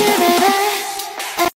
give it up.